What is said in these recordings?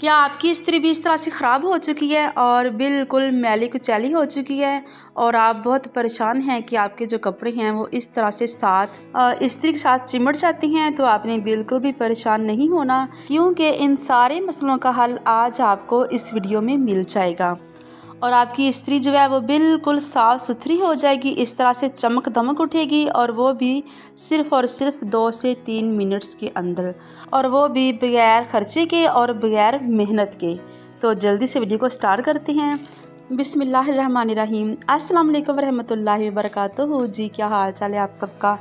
क्या आपकी स्त्री भी इस तरह से ख़राब हो चुकी है और बिल्कुल मैली कुचैली हो चुकी है? और आप बहुत परेशान हैं कि आपके जो कपड़े हैं वो इस तरह से साथ स्त्री के साथ चिमट जाती हैं तो आपने बिल्कुल भी परेशान नहीं होना। क्योंकि इन सारे मसलों का हल आज आपको इस वीडियो में मिल जाएगा। और आपकी स्त्री जो है वो बिल्कुल साफ़ सुथरी हो जाएगी, इस तरह से चमक दमक उठेगी और वो भी सिर्फ़ और सिर्फ़ दो से तीन मिनट्स के अंदर और वो भी बगैर ख़र्चे के और बगैर मेहनत के। तो जल्दी से वीडियो को स्टार्ट करते हैं। बिसमीम अल्लाम वरहमल वर्क जी, क्या हाल चाल है आप सबका?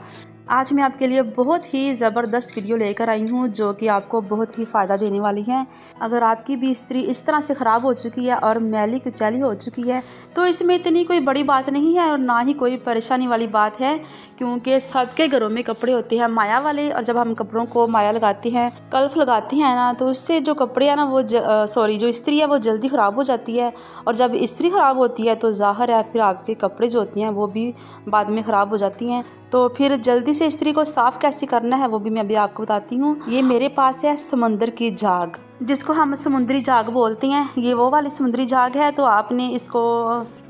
आज मैं आपके लिए बहुत ही ज़बरदस्त वीडियो लेकर आई हूँ, जो कि आपको बहुत ही फ़ायदा देने वाली है। अगर आपकी भी स्त्री इस तरह से ख़राब हो चुकी है और मैली कुचैली हो चुकी है तो इसमें इतनी कोई बड़ी बात नहीं है और ना ही कोई परेशानी वाली बात है, क्योंकि सबके घरों में कपड़े होते हैं माया वाले और जब हम कपड़ों को माया लगाते हैं, कल्फ लगाते हैं ना तो उससे जो कपड़े हैं ना वो सॉरी जो स्त्री है वो जल्दी ख़राब हो जाती है और जब स्त्री ख़राब होती है तो ज़ाहर है फिर आपके कपड़े जो होते हैं वो भी बाद में ख़राब हो जाती हैं। तो फिर जल्दी से स्त्री को साफ़ कैसे करना है वो भी मैं अभी आपको बताती हूँ। ये मेरे पास है समंदर की झाग जिसको हम समुद्री जाग बोलते हैं, ये वो वाली समुद्री जाग है तो आपने इसको,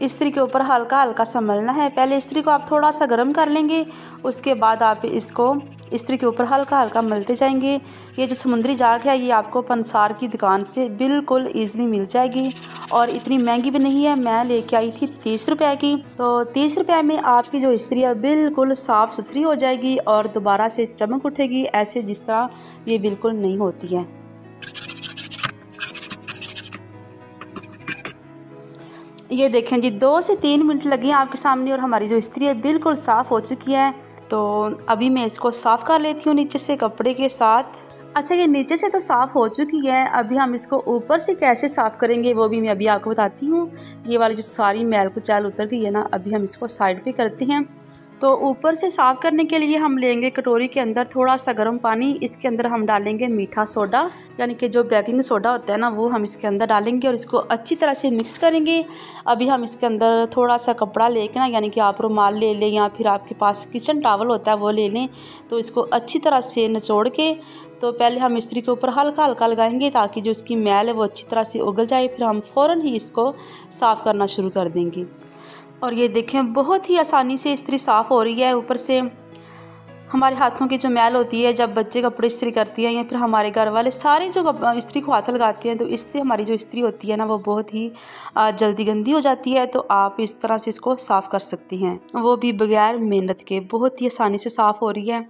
इस्त्री के ऊपर हल्का हल्का संभलना है। पहले इस्त्री को आप थोड़ा सा गर्म कर लेंगे, उसके बाद आप इसको इस्त्री के ऊपर हल्का हल्का मलते जाएँगे। ये जो समुद्री जाग है, ये आपको पंसार की दुकान से बिल्कुल ईज़िली मिल जाएगी। और इतनी महँगी भी नहीं है, मैं लेके आई थी तीस रुपये की। तो तीस रुपये में आपकी जो इस्त्री है, बिल्कुल साफ़ सुथरी हो जाएगी और दोबारा से चमक उठेगी, ऐसे जिस तरह ये बिल्कुल नहीं होती है। ये देखें जी, दो से तीन मिनट लगे हैं आपके सामने और हमारी जो स्त्री है बिल्कुल साफ़ हो चुकी है। तो अभी मैं इसको साफ़ कर लेती हूँ नीचे से कपड़े के साथ। अच्छा ये नीचे से तो साफ़ हो चुकी है। अभी हम इसको ऊपर से कैसे साफ़ करेंगे वो भी मैं अभी आपको बताती हूँ। ये वाली जो सारी मैल कुचाल उतर गई है ना, अभी हम इसको साइड पे करते हैं। तो ऊपर से साफ़ करने के लिए हम लेंगे कटोरी के अंदर थोड़ा सा गर्म पानी, इसके अंदर हम डालेंगे मीठा सोडा, यानी कि जो बेकिंग सोडा होता है ना, वो हम इसके अंदर डालेंगे और इसको अच्छी तरह से मिक्स करेंगे। अभी हम इसके अंदर थोड़ा सा कपड़ा लेके ना, यानी कि आप रुमाल ले लें या फिर आपके पास किचन टावल होता है, वो ले लें तो इसको अच्छी तरह से निचोड़ के तो पहले हम इस्त्री के ऊपर हल्का हल्का लगाएँगे ताकि जो इसकी मैल है वो अच्छी तरह से उगल जाए, फिर हम फ़ौर ही इसको साफ़ करना शुरू कर देंगे। और ये देखें, बहुत ही आसानी से इस्त्री साफ़ हो रही है। ऊपर से हमारे हाथों की जो मैल होती है, जब बच्चे कपड़े इस्त्री करती हैं या फिर हमारे घर वाले सारे जो इस्त्री को हाथ लगाते हैं तो इससे हमारी जो इस्त्री होती है ना, वो बहुत ही जल्दी गंदी हो जाती है। तो आप इस तरह से इसको साफ़ कर सकती हैं। वो भी बगैर मेहनत के, बहुत ही आसानी से साफ़ हो रही है।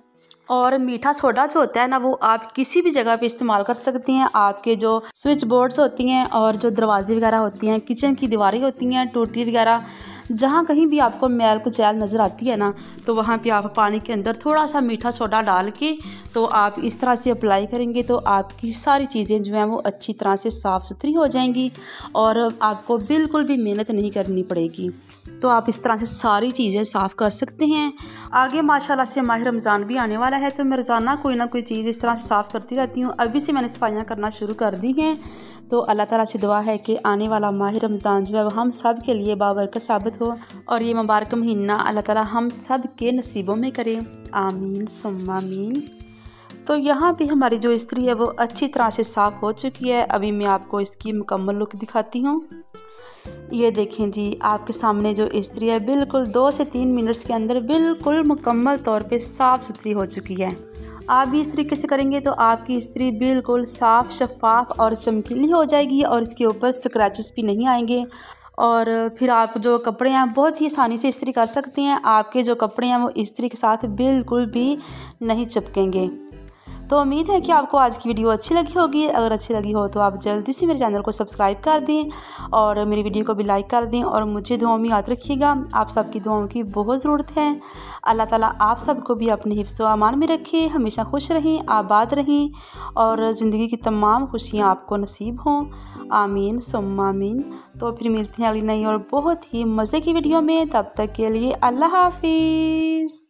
और मीठा सोडा जो होता है ना, वो आप किसी भी जगह पे इस्तेमाल कर सकती हैं। आपके जो स्विच बोर्ड्स होती हैं और जो दरवाजे वगैरह होती हैं, किचन की दीवारें होती हैं, टूटी वगैरह जहाँ कहीं भी आपको मैल कुचैल नज़र आती है ना तो वहाँ पे आप पानी के अंदर थोड़ा सा मीठा सोडा डाल के तो आप इस तरह से अप्लाई करेंगे तो आपकी सारी चीज़ें जो हैं वो अच्छी तरह से साफ़ सुथरी हो जाएँगी और आपको बिल्कुल भी मेहनत नहीं करनी पड़ेगी। तो आप इस तरह से सारी चीज़ें साफ़ कर सकते हैं। आगे माशाल्लाह से माह रमज़ान भी आने वाला है तो मैं रोज़ाना कोई ना कोई चीज़ इस तरह से साफ़ करती रहती हूँ। अभी से मैंने सफाइयाँ करना शुरू कर दी हैं। तो अल्लाह ताला से दुआ है कि आने वाला माह रमज़ान जो है वो हम सब के लिए बाबरकत साबित हो और ये मुबारक महीना अल्लाह ताला हम सब के नसीबों में करें। आमीन सुम्मामीन तो यहाँ भी हमारी जो इस्त्री है वो अच्छी तरह से साफ़ हो चुकी है। अभी मैं आपको इसकी मुकम्मल लुक दिखाती हूँ। ये देखें जी, आपके सामने जो इस्त्री है बिल्कुल दो से तीन मिनट्स के अंदर बिल्कुल मुकम्मल तौर पे साफ़ सुथरी हो चुकी है। आप भी इस तरीके से करेंगे तो आपकी इस्त्री बिल्कुल साफ़, शफाफ और चमकीली हो जाएगी और इसके ऊपर स्क्रैचेस भी नहीं आएँगे। और फिर आप जो कपड़े हैं बहुत ही आसानी से इस्त्री कर सकते हैं। आपके जो कपड़े हैं, वो इस्त्री के साथ बिल्कुल भी नहीं चिपकेंगे। तो उम्मीद है कि आपको आज की वीडियो अच्छी लगी होगी। अगर अच्छी लगी हो तो आप जल्दी से मेरे चैनल को सब्सक्राइब कर दें और मेरी वीडियो को भी लाइक कर दें और मुझे दुआओं में याद रखिएगा। आप सबकी दुआओं की बहुत ज़रूरत है। अल्लाह ताला आप सबको भी अपने हिफ्स अमान में रखे। हमेशा खुश रहें, आबाद रहें और ज़िंदगी की तमाम खुशियाँ आपको नसीब हों। आमीन सुम्मामीन तो फिर मिलते हैं अगली नई और बहुत ही मज़े की वीडियो में। तब तक के लिए अल्लाह हाफिज़।